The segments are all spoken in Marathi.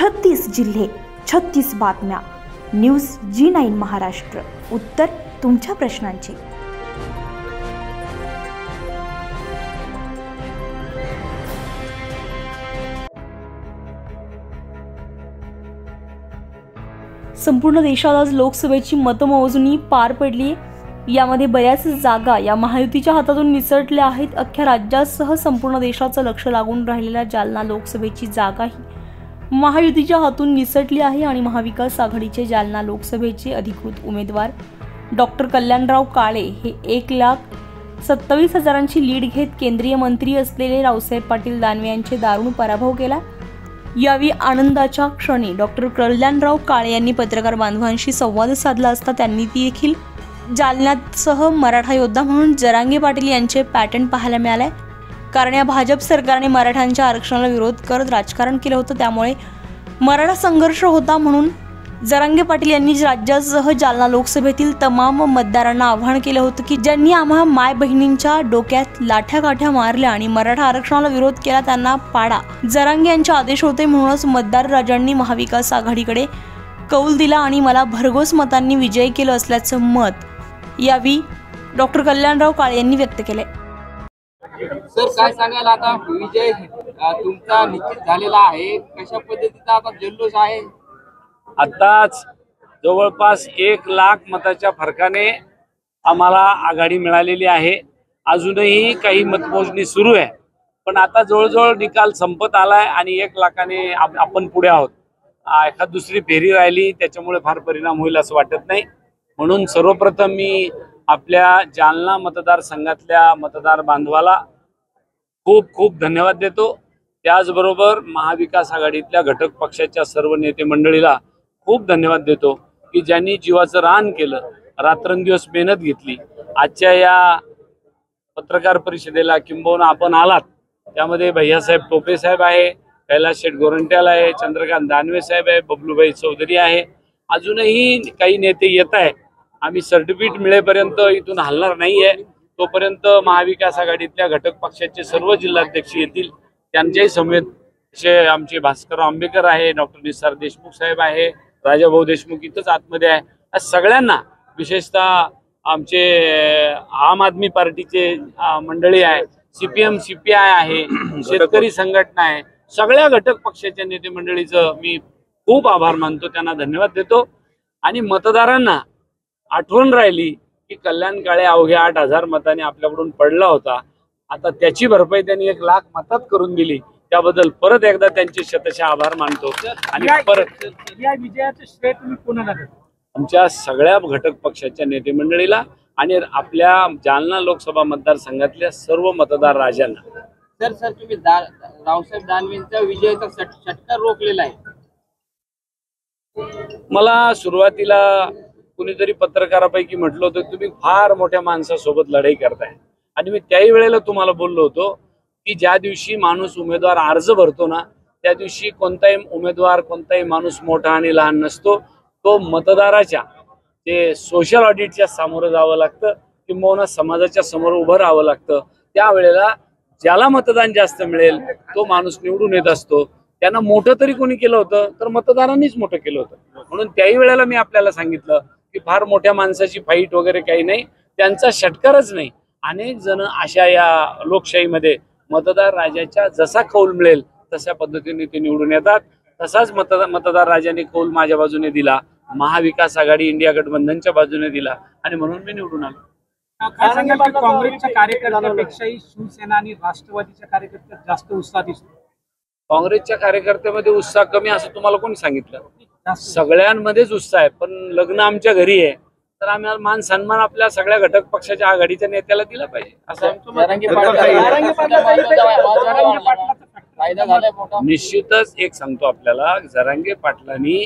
छत्तीस जिल्हे छत्तीस बातम्या. News G nine Maharashtra. उत्तर तुमच्या प्रश्नांची. संपूर्ण देशात आज लोकसभेची मतमोजणी पार पडली. यामध्ये बऱ्याच जागा या महायुतीच्या हातातून निसटल्या आहेत. अख्ख्या राज्यासह संपूर्ण देशाचं लक्ष लागून राहिलेल्या जालना लोकसभेची जागाही महायुतीच्या हातून निसटली आहे आणि महाविकास आघाडीचे जालना लोकसभेचे अधिकृत उमेदवार. डॉक्टर कल्याणराव काळे हे एक लाख सत्तावीस हजारांची लीड घेत केंद्रीय मंत्री असलेले रावसाहेब पाटील दानवे यांचे दारुण पराभव केला. यावेळी आनंदाच्या क्षणी डॉक्टर कल्याणराव काळे यांनी पत्रकार बांधवांशी संवाद साधला असता त्यांनी ती देखील जालन्यासह मराठा योद्धा म्हणून जरांगे पाटील यांचे पॅटर्न पाहायला मिळाले कारण या भाजप सरकारने मराठ्यांच्या आरक्षणाला विरोध करत राजकारण केलं होतं त्यामुळे मराठा संघर्ष होता म्हणून जरांगे पाटील यांनी राज्यासह जालना लोकसभेतील तमाम मतदारांना आवाहन केलं होतं की ज्यांनी आम्हा माय बहिणींच्या डोक्यात लाठ्या काठ्या मारल्या आणि मराठा आरक्षणाला विरोध केला त्यांना पाडा. जरांगे यांचे आदेश होते म्हणूनच मतदार राजांनी महाविकास आघाडीकडे कौल दिला आणि मला भरघोस मतांनी विजय केलं असल्याचं मत यावेळी डॉक्टर कल्याणराव काळे यांनी व्यक्त केले सर काय सांगाल आता? विजय तुमचा निश्चित झालेला आहे. कशा पद्धतीचा आता जल्लोष आहे? आताच जवळपास एक लाख मताच्या फरकाने आम्हाला आघाडी मिळालेली आहे. अजूनही काही मतमोजणी सुरू आहे. पण आता जवळजवळ निकाल संपत आलाय आणि एक लाखाने आपण पुढे आहोत. एखाद दुसरी फेरी राहिली त्याच्यामुळे फार परिणाम होईल असं वाटत नाही. म्हणून सर्वप्रथम मी आपल्या जालना मतदारसंघातल्या मतदार बांधवाला खूप खूप धन्यवाद देतो. त्याचबरोबर महाविकास आघाडीतल्या घटक पक्षाच्या सर्व नेते मंडळीला खूप धन्यवाद देतो की ज्यांनी जीवाचं रान केलं रात्रंदिवस मेहनत घेतली. आजच्या या पत्रकार परिषदेला किंबहुना आपण आलात. त्यामध्ये भैयासाहेब टोपे साहेब आहे कैलास शेठ गोरंट्याल आहे चंद्रकांत दानवे साहेब आहे बबलूभाई चौधरी आहे. अजूनही काही नेते येत आहे आम्ही सर्टिफिकेट मिळेपर्यंत इथून हलणार नाहीये. तोपर्यंत महाविकास आघाडीतल्या घटक पक्षाचे सर्व जिल्हाध्यक्ष येतील. त्यांच्याही समेत आमचे भास्कर आंबेकर आहे डॉक्टर निसार देशमुख साहेब आहे राजाभाऊ देशमुख इथंच आतमध्ये आहे. या सगळ्यांना विशेषतः आमचे आम आदमी पार्टीचे मंडळी आहे सीपीएम सीपीआय आहे शेतकरी संघटना आहे सगळ्या घटक पक्षाच्या नेते मंडळीचं मी खूप आभार मानतो त्यांना धन्यवाद देतो. आणि मतदारांना आठवण राहिली की कल्याण काळे अवघ्या आठ हजार मताने आपल्याकडून पडला होता. आता त्याची भरपाई त्यांनी एक लाख मतात करून दिली. त्याबद्दल परत एकदा त्यांचे शतशः आभार मानतो. आणि परत या विजयाचं श्रेय तुम्ही कोणाला आमच्या सगळ्या घटक पक्षाच्या नेते मंडळीला आणि आपल्या जालना लोकसभा मतदारसंघातल्या सर्व मतदार राजांना. सर सर तुम्ही रावसाहेब दानवेंचा विजयाचा षट- षटकार रोखलेला आहे. मला सुरुवातीला कुणीतरी पत्रकारापैकी म्हटलं होतं तुम्ही फार मोठ्या माणसासोबत लढाई करताय. आणि मी त्याही वेळेला तुम्हाला बोललो होतो की ज्या दिवशी माणूस उमेदवार अर्ज भरतो ना त्या दिवशी कोणताही उमेदवार कोणताही माणूस मोठा आणि लहान नसतो. तो मतदाराच्या ते सोशल ऑडिटच्या सामोरं जावं लागतं किंबहुना समाजाच्या समोर उभं राहावं लागतं. त्यावेळेला ज्याला मतदान जास्त मिळेल तो माणूस निवडून येत असतो. त्यांना मोठं तरी कोणी केलं होतं तर मतदारांनीच मोठं केलं होतं. म्हणून त्याही वेळेला मी आपल्याला सांगितलं की फार मोठ्या माणसाची फाईट वगैरे काही नाही. त्यांचा षटकारच नाही. अनेक जण अशा या लोकशाहीमध्ये मतदार राजाच्या जसा कौल मिळेल तशा पद्धतीने ते निवडून येतात. तसाच मतदार मतदार राजाने कौल माझ्या बाजूने दिला. महाविकास आघाडी इंडिया गठबंधनच्या बाजूने दिला. आणि म्हणून मी निवडून आलो. काँग्रेसच्या कार्यकर्त्यापेक्षाही शिवसेना आणि राष्ट्रवादीच्या कार्यकर्त्यात जास्त उत्साह दिसतो? काँग्रेसच्या कार्यकर्त्यामध्ये उत्साह कमी असं तुम्हाला कोणी सांगितलं? सगळ्यांमध्येच उत्साह आहे पण लग्न आमच्या घरी आहे. तर आम्ही मान सन्मान आपल्या सगळ्या घटक पक्षाच्या आघाडीच्या नेत्याला दिला पाहिजे. असं निश्चितच एक सांगतो आपल्याला जरांगे पाटलांनी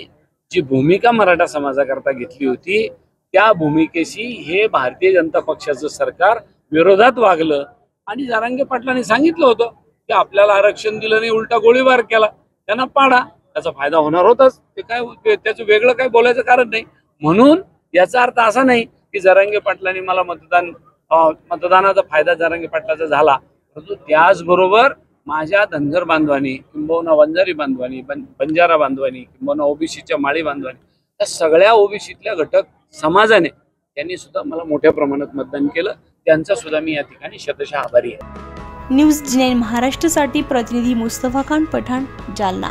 जी भूमिका मराठा समाजाकरता घेतली होती त्या भूमिकेशी हे भारतीय जनता पक्षाचं सरकार विरोधात वागलं. आणि जरांगे पाटलांनी सांगितलं होतं की आपल्याला आरक्षण दिलं नाही उलटा गोळीबार केला. त्यांना पाडा. त्याचा फायदा होणार होताच. ते काय ते- त्याचं वेगळं काय बोलायचं कारण नाही. म्हणून याचा अर्थ असा नाही की जरांगे पाटलांनी मला मतदान मतदानाचा फायदा जरांगे पाटलाचा झाला. परंतु त्याचबरोबर माझ्या धनगर बांधवांनी किंबहुना वंजारी बांधवांनी बंजारा बांधवांनी किंबहुना ओबीसीच्या माळी बांधवांनी या सगळ्या ओबीसीतल्या घटक समाजाने त्यांनी सुद्धा मला मोठ्या प्रमाणात मतदान केलं. त्यांचा सुद्धा मी या ठिकाणी शतशः आभारी आहे. न्यूज जिनेन महाराष्ट्रसाठी प्रतिनिधी मुस्तफा खान पठाण जालना.